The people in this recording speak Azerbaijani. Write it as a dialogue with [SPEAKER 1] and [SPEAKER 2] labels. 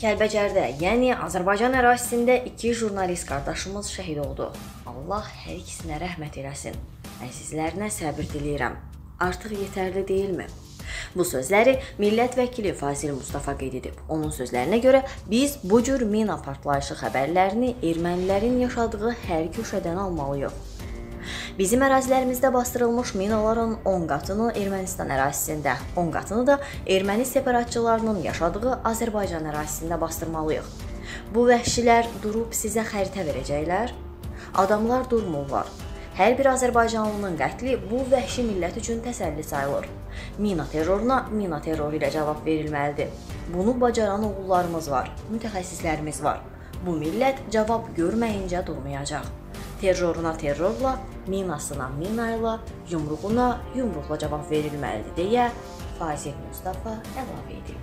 [SPEAKER 1] Kəlbəcərdə, yəni Azərbaycan ərazisində 2 jurnalist qardaşımız şəhid oldu. Allah hər ikisinə rəhmət eləsin. Əzizlərinə səbr diləyirəm. Artıq yetərli deyilmi? Bu sözləri millət vəkili Fazil Mustafa qeyd edib. Onun sözlərinə görə biz bu cür mina partlayışı xəbərlərini ermənilərin yaşadığı hər köşədən almalıyıq. Bizim ərazilərimizdə bastırılmış minaların 10 qatını Ermənistan ərazisində, 10 qatını da erməni separatçılarının yaşadığı Azərbaycan ərazisində bastırmalıyıq. Bu vəhşilər durub sizə xəritə verəcəklər. Adamlar durmurlar. Hər bir azərbaycanlının qətli bu vəhşi millət üçün təsəlli sayılır. Mina terroruna mina terroru ilə cavab verilməlidir. Bunu bacaran oğullarımız var, mütəxəssislərimiz var. Bu millət cavab görməyincə durmayacaq. Terroruna terrorla, minasına mina ilə, yumruğuna yumruqla cavab verilməlidir deyə Fazil Mustafa əlavə edib.